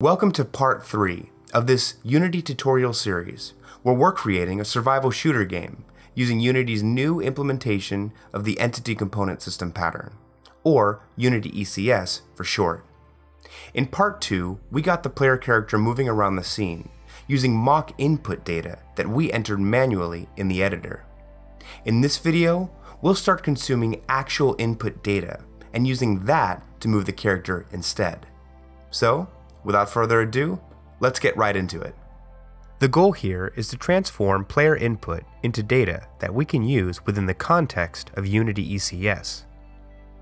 Welcome to part 3 of this Unity tutorial series, where we're creating a survival shooter game using Unity's new implementation of the Entity Component System pattern, or Unity ECS for short. In part 2, we got the player character moving around the scene, using mock input data that we entered manually in the editor. In this video, we'll start consuming actual input data and using that to move the character instead. So, without further ado, let's get right into it. The goal here is to transform player input into data that we can use within the context of Unity ECS.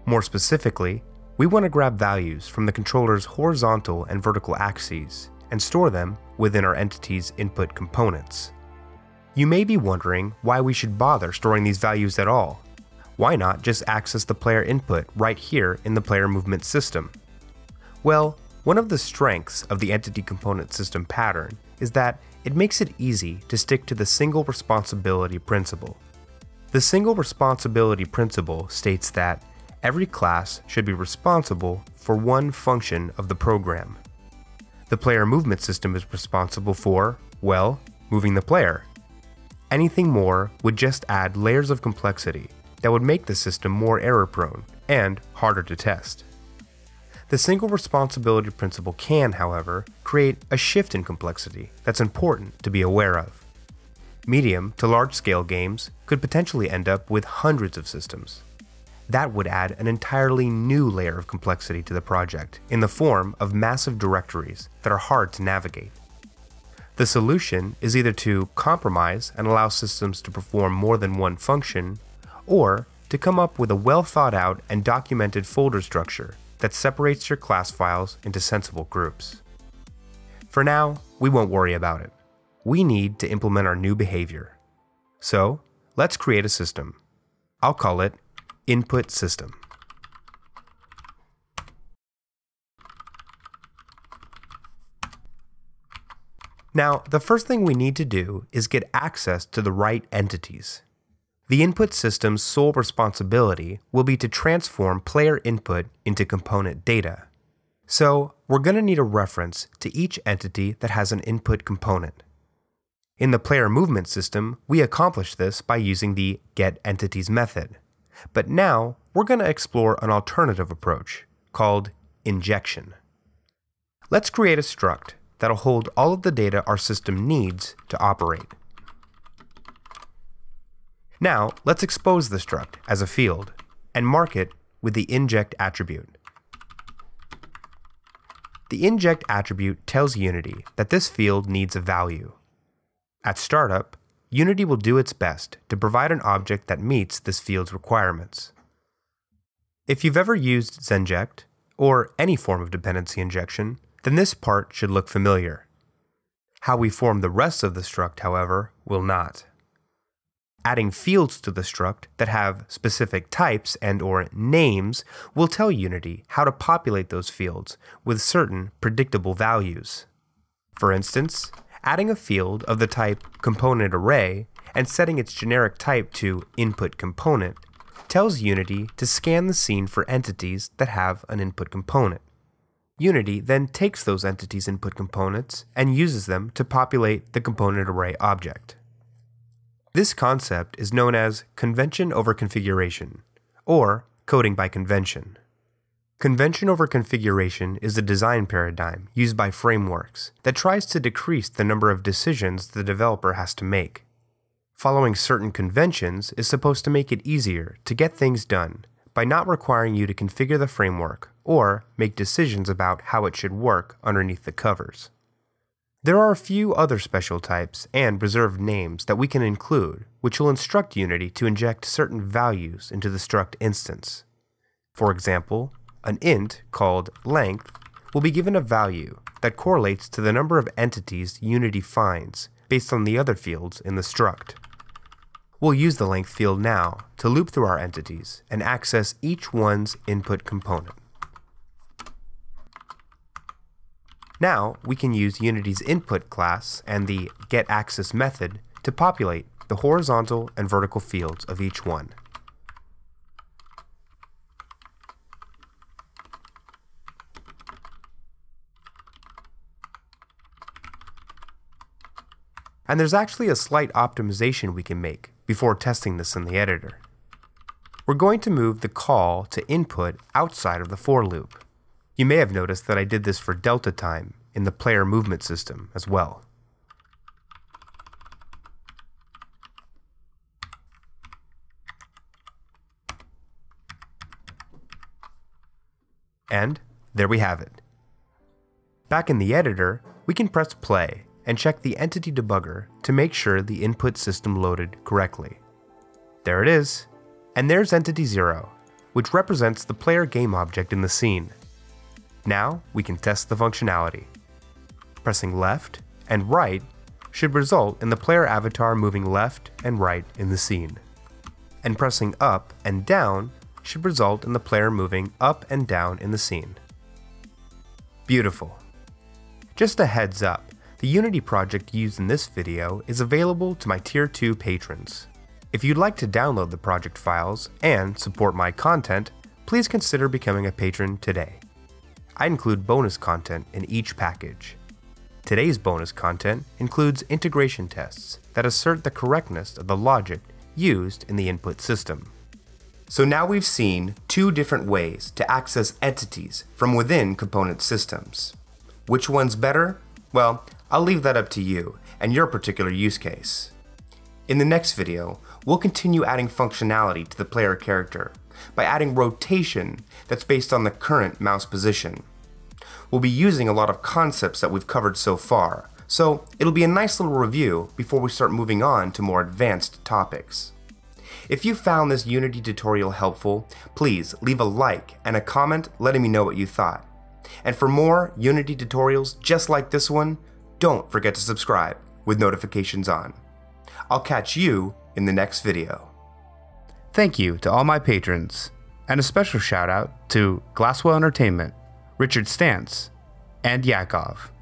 More specifically, we want to grab values from the controller's horizontal and vertical axes and store them within our entity's input components. You may be wondering why we should bother storing these values at all. Why not just access the player input right here in the player movement system? Well, one of the strengths of the entity component system pattern is that it makes it easy to stick to the single responsibility principle. The single responsibility principle states that every class should be responsible for one function of the program. The player movement system is responsible for, well, moving the player. Anything more would just add layers of complexity that would make the system more error prone and harder to test. The single responsibility principle can, however, create a shift in complexity that's important to be aware of. Medium to large scale games could potentially end up with hundreds of systems. That would add an entirely new layer of complexity to the project in the form of massive directories that are hard to navigate. The solution is either to compromise and allow systems to perform more than one function, or to come up with a well thought out and documented folder structure that separates your class files into sensible groups. For now, we won't worry about it. We need to implement our new behavior. So, let's create a system. I'll call it Input System. Now, the first thing we need to do is get access to the right entities. The input system's sole responsibility will be to transform player input into component data. So, we're going to need a reference to each entity that has an input component. In the player movement system, we accomplish this by using the getEntities method. But now, we're going to explore an alternative approach called injection. Let's create a struct that'll hold all of the data our system needs to operate. Now, let's expose the struct as a field and mark it with the inject attribute. The inject attribute tells Unity that this field needs a value. At startup, Unity will do its best to provide an object that meets this field's requirements. If you've ever used Zenject, or any form of dependency injection, then this part should look familiar. How we form the rest of the struct, however, will not. Adding fields to the struct that have specific types and or names will tell Unity how to populate those fields with certain predictable values. For instance, adding a field of the type component array and setting its generic type to input component tells Unity to scan the scene for entities that have an input component. Unity then takes those entities' input components and uses them to populate the component array object. This concept is known as convention over configuration, or coding by convention. Convention over configuration is a design paradigm used by frameworks that tries to decrease the number of decisions the developer has to make. Following certain conventions is supposed to make it easier to get things done by not requiring you to configure the framework or make decisions about how it should work underneath the covers. There are a few other special types and reserved names that we can include, which will instruct Unity to inject certain values into the struct instance. For example, an int called length will be given a value that correlates to the number of entities Unity finds based on the other fields in the struct. We'll use the length field now to loop through our entities and access each one's input component. Now, we can use Unity's input class and the getAxis method to populate the horizontal and vertical fields of each one. And there's actually a slight optimization we can make before testing this in the editor. We're going to move the call to input outside of the for loop. You may have noticed that I did this for delta time in the player movement system as well. And there we have it. Back in the editor, we can press play and check the entity debugger to make sure the input system loaded correctly. There it is, and there's entity 0, which represents the player game object in the scene. Now we can test the functionality. Pressing left and right should result in the player avatar moving left and right in the scene. And pressing up and down should result in the player moving up and down in the scene. Beautiful. Just a heads up, the Unity project used in this video is available to my Tier 2 patrons. If you'd like to download the project files and support my content, please consider becoming a patron today. I include bonus content in each package. Today's bonus content includes integration tests that assert the correctness of the logic used in the input system. So now we've seen two different ways to access entities from within component systems. Which one's better? Well, I'll leave that up to you and your particular use case. In the next video, we'll continue adding functionality to the player character by adding rotation that's based on the current mouse position. We'll be using a lot of concepts that we've covered so far, so it'll be a nice little review before we start moving on to more advanced topics. If you found this Unity tutorial helpful, please leave a like and a comment letting me know what you thought. And for more Unity tutorials just like this one, don't forget to subscribe with notifications on. I'll catch you in the next video. Thank you to all my patrons, and a special shout out to Glasswell Entertainment, Richard Stance, and Yakov.